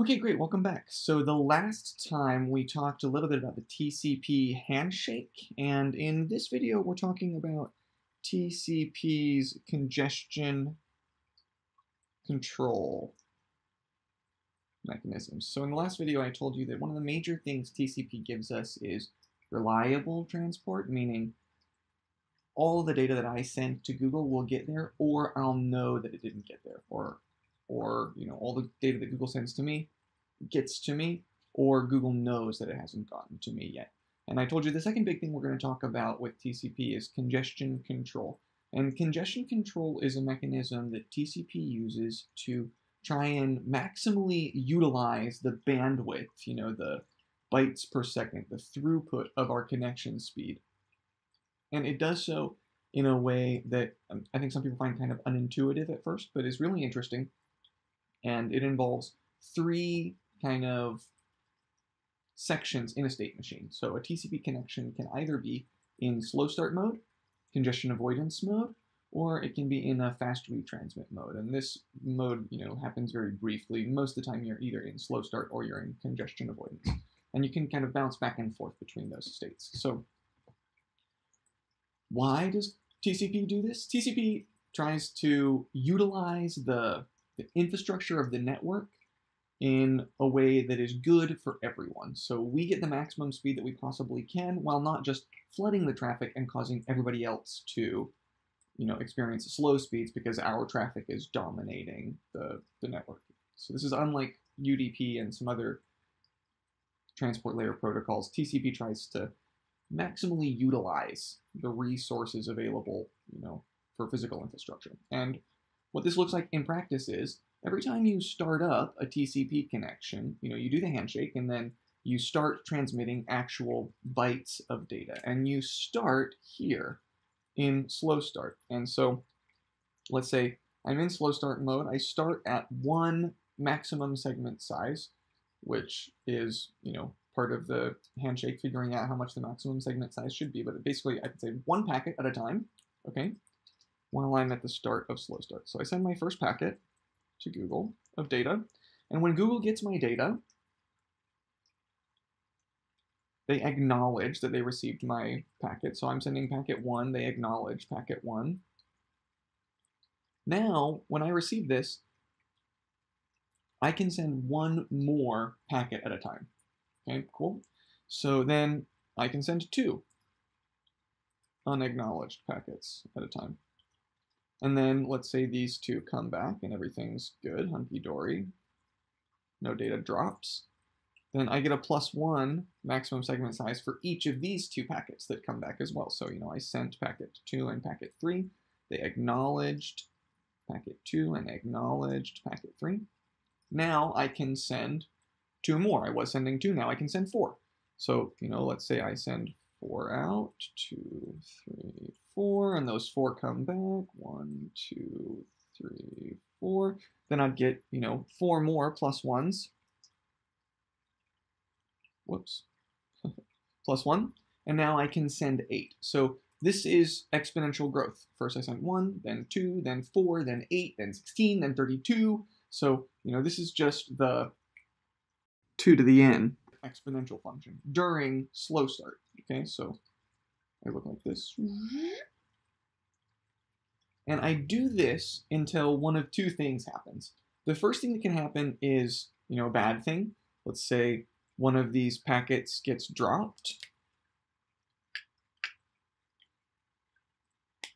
Okay, great. Welcome back. So the last time we talked a little bit about the TCP handshake, and in this video we're talking about TCP's congestion control mechanisms. So in the last video I told you that one of the major things TCP gives us is reliable transport, meaning all the data that I send to Google will get there, or I'll know that it didn't get there, or or you know all the data that Google sends to me gets to me, or Google knows that it hasn't gotten to me yet. And I told you the second big thing we're going to talk about with TCP is congestion control. And congestion control is a mechanism that TCP uses to try and maximally utilize the bandwidth, you know, the bytes per second, the throughput of our connection speed. And it does so in a way that um, I think some people find kind of unintuitive at first, but is really interesting and it involves three kind of sections in a state machine. So a TCP connection can either be in slow start mode, congestion avoidance mode, or it can be in a fast retransmit mode. And this mode, you know, happens very briefly. Most of the time you're either in slow start or you're in congestion avoidance. And you can kind of bounce back and forth between those states. So why does TCP do this? TCP tries to utilize the the infrastructure of the network in a way that is good for everyone. So we get the maximum speed that we possibly can while not just flooding the traffic and causing everybody else to you know, experience slow speeds because our traffic is dominating the, the network. So this is unlike UDP and some other transport layer protocols. TCP tries to maximally utilize the resources available, you know, for physical infrastructure. And what this looks like in practice is every time you start up a TCP connection, you know, you do the handshake and then you start transmitting actual bytes of data. And you start here in slow start. And so let's say I'm in slow start mode. I start at one maximum segment size, which is, you know, part of the handshake figuring out how much the maximum segment size should be. But basically, I can say one packet at a time, okay? While I'm at the start of slow start. So I send my first packet to Google of data, and when Google gets my data, they acknowledge that they received my packet. So I'm sending packet one, they acknowledge packet one. Now, when I receive this, I can send one more packet at a time. Okay, cool. So then I can send two unacknowledged packets at a time. And then let's say these two come back and everything's good, hunky-dory. No data drops. Then I get a plus one maximum segment size for each of these two packets that come back as well. So, you know, I sent packet two and packet three. They acknowledged packet two and acknowledged packet three. Now I can send two more. I was sending two, now I can send four. So, you know, let's say I send four out, two, three, four, and those four come back. One, two, three, four. Then I'd get, you know, four more plus ones. Whoops. plus one. And now I can send eight. So this is exponential growth. First I sent one, then two, then four, then eight, then 16, then 32. So, you know, this is just the two to the n exponential function during slow start. Okay, so I look like this. Mm-hmm. And I do this until one of two things happens. The first thing that can happen is, you know, a bad thing. Let's say one of these packets gets dropped.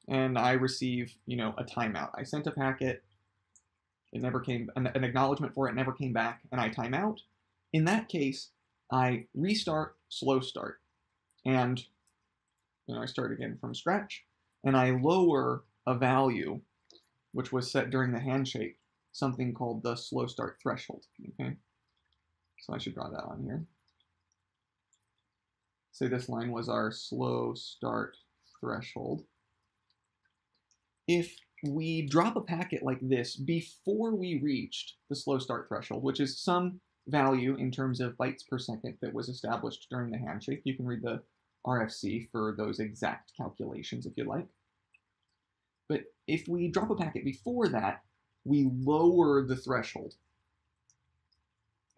And I receive, you know, a timeout. I sent a packet, it never came, an, an acknowledgement for it never came back, and I time out. In that case, I restart slow start. And you know, I start again from scratch, and I lower a value, which was set during the handshake, something called the slow start threshold. Okay, so I should draw that on here. Say this line was our slow start threshold. If we drop a packet like this before we reached the slow start threshold, which is some value in terms of bytes per second that was established during the handshake. You can read the RFC for those exact calculations if you like. But if we drop a packet before that, we lower the threshold.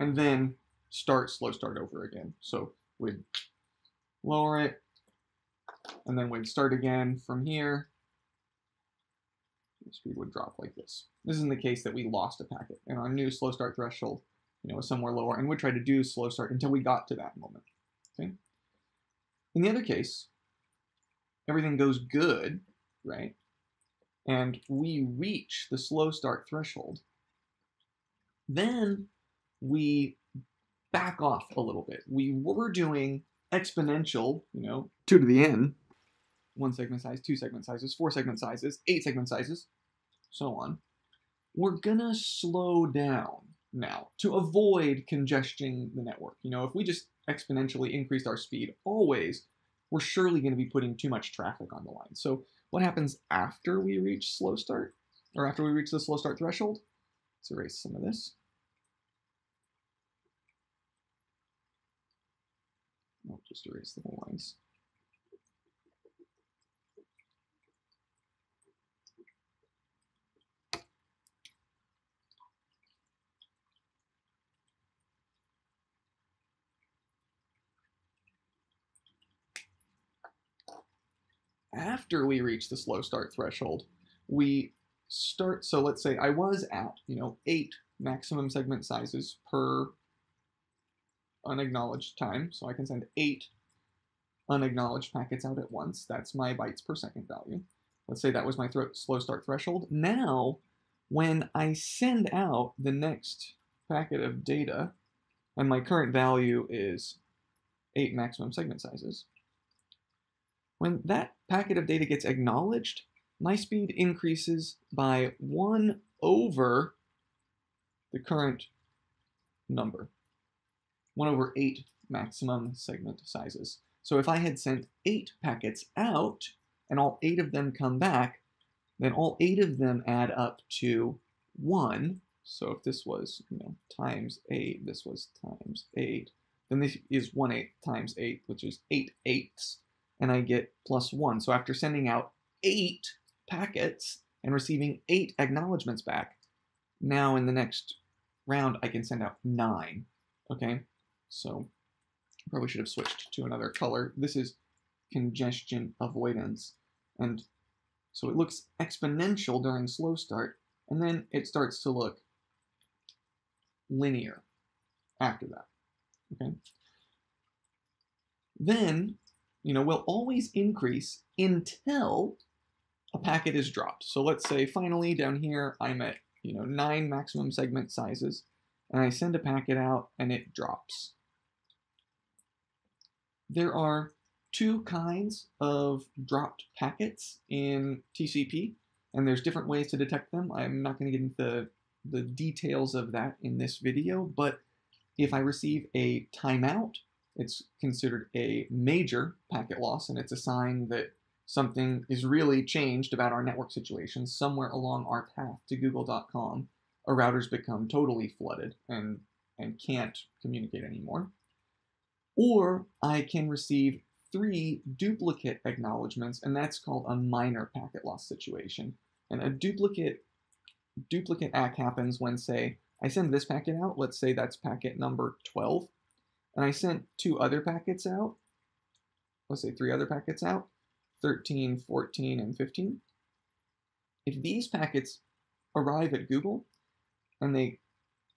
and then start slow start over again. So we'd lower it, and then we'd start again from here. The speed would drop like this. This is in the case that we lost a packet, and our new slow start threshold, you know, somewhere lower, and we'd try to do slow start until we got to that moment. Okay. In the other case, everything goes good, right? And we reach the slow start threshold. Then we back off a little bit. We were doing exponential, you know, two to the n, one segment size, two segment sizes, four segment sizes, eight segment sizes, so on. We're gonna slow down now to avoid congesting the network. You know, if we just exponentially increased our speed always, we're surely going to be putting too much traffic on the line. So what happens after we reach slow start, or after we reach the slow start threshold? Let's erase some of this. I'll just erase the whole lines. After we reach the slow start threshold, we start, so let's say I was at, you know, eight maximum segment sizes per unacknowledged time. So I can send eight unacknowledged packets out at once. That's my bytes per second value. Let's say that was my slow start threshold. Now, when I send out the next packet of data, and my current value is eight maximum segment sizes, when that packet of data gets acknowledged, my speed increases by 1 over the current number. 1 over 8 maximum segment sizes. So if I had sent 8 packets out, and all 8 of them come back, then all 8 of them add up to 1. So if this was, you know, times 8, this was times 8, then this is 1 8 times 8, which is 8 eighths and I get plus one. So after sending out eight packets and receiving eight acknowledgments back, now in the next round, I can send out nine. Okay, so probably should have switched to another color. This is congestion avoidance. And so it looks exponential during slow start, and then it starts to look linear after that. Okay. Then you know, will always increase until a packet is dropped. So let's say finally down here, I'm at, you know, nine maximum segment sizes, and I send a packet out and it drops. There are two kinds of dropped packets in TCP, and there's different ways to detect them. I'm not going to get into the, the details of that in this video, but if I receive a timeout it's considered a major packet loss, and it's a sign that something is really changed about our network situation somewhere along our path to google.com. Our routers become totally flooded and, and can't communicate anymore. Or I can receive three duplicate acknowledgments, and that's called a minor packet loss situation. And a duplicate duplicate ACK happens when, say, I send this packet out, let's say that's packet number 12, and I sent two other packets out. Let's say three other packets out, 13, 14, and 15. If these packets arrive at Google and they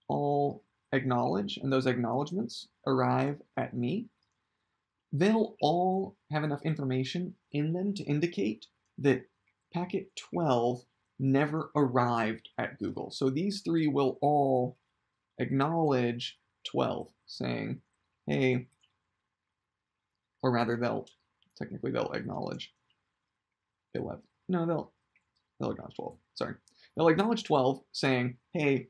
all acknowledge, and those acknowledgments arrive at me, they'll all have enough information in them to indicate that packet 12 never arrived at Google. So these three will all acknowledge 12, saying, hey, or rather they'll, technically they'll acknowledge 11. No, they'll, they'll acknowledge 12, sorry. They'll acknowledge 12 saying, hey,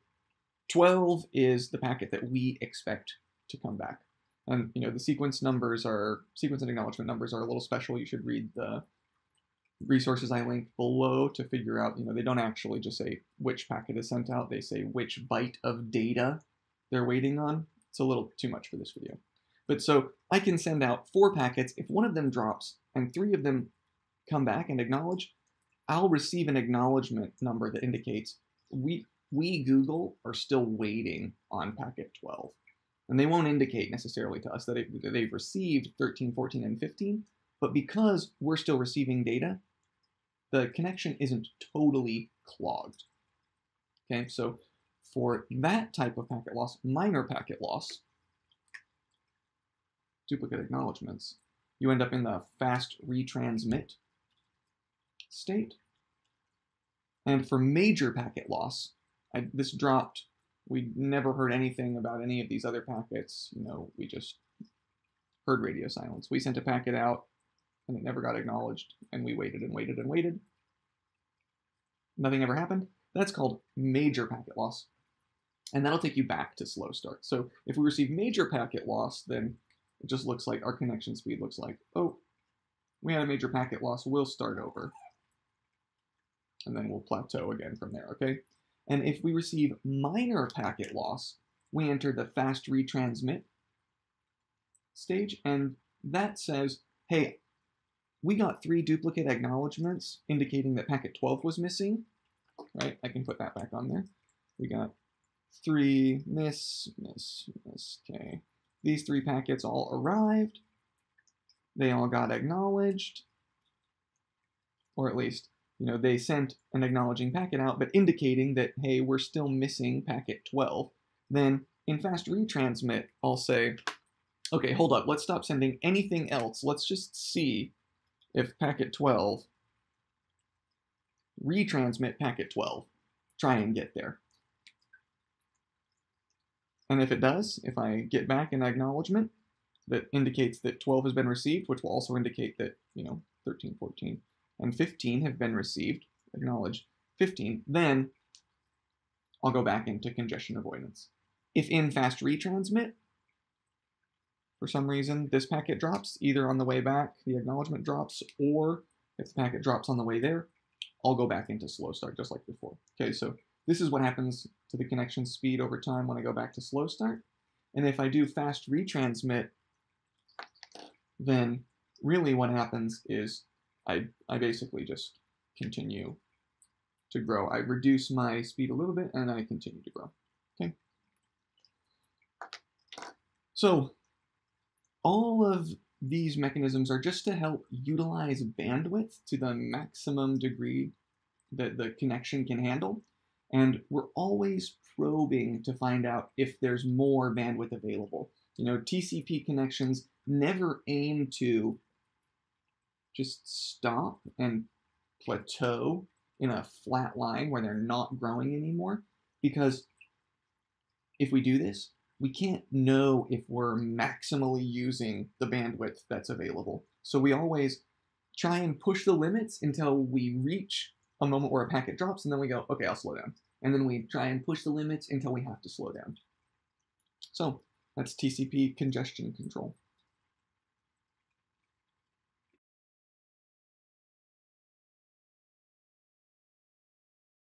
12 is the packet that we expect to come back. And, you know, the sequence numbers are, sequence and acknowledgement numbers are a little special. You should read the resources I linked below to figure out, you know, they don't actually just say which packet is sent out. They say which byte of data they're waiting on. It's a little too much for this video. But so I can send out four packets. If one of them drops and three of them come back and acknowledge, I'll receive an acknowledgement number that indicates we, we Google are still waiting on packet 12. And they won't indicate necessarily to us that, it, that they've received 13, 14, and 15, but because we're still receiving data, the connection isn't totally clogged. Okay, so for that type of packet loss, minor packet loss, duplicate acknowledgements, you end up in the fast retransmit state. And for major packet loss, I, this dropped. We never heard anything about any of these other packets. You know, we just heard radio silence. We sent a packet out, and it never got acknowledged, and we waited and waited and waited. Nothing ever happened. That's called major packet loss. And that'll take you back to slow start. So if we receive major packet loss, then it just looks like our connection speed looks like, oh, we had a major packet loss, we'll start over. And then we'll plateau again from there, okay? And if we receive minor packet loss, we enter the fast retransmit stage, and that says, hey, we got three duplicate acknowledgements indicating that packet 12 was missing, right? I can put that back on there. We got three miss, miss, miss, okay. These three packets all arrived. They all got acknowledged, or at least, you know, they sent an acknowledging packet out, but indicating that, hey, we're still missing packet 12. Then in fast retransmit, I'll say, okay, hold up, let's stop sending anything else. Let's just see if packet 12 retransmit packet 12. Try and get there. And if it does, if I get back an acknowledgement that indicates that 12 has been received, which will also indicate that, you know, 13, 14, and 15 have been received, acknowledge 15, then I'll go back into congestion avoidance. If in fast retransmit, for some reason this packet drops, either on the way back, the acknowledgement drops, or if the packet drops on the way there, I'll go back into slow start just like before. Okay, so this is what happens to the connection speed over time when I go back to slow start. And if I do fast retransmit, then really what happens is I, I basically just continue to grow. I reduce my speed a little bit and I continue to grow. Okay. So all of these mechanisms are just to help utilize bandwidth to the maximum degree that the connection can handle. And we're always probing to find out if there's more bandwidth available. You know, TCP connections never aim to just stop and plateau in a flat line where they're not growing anymore. Because if we do this, we can't know if we're maximally using the bandwidth that's available. So we always try and push the limits until we reach a moment where a packet drops, and then we go, okay, I'll slow down. And then we try and push the limits until we have to slow down. So that's TCP congestion control.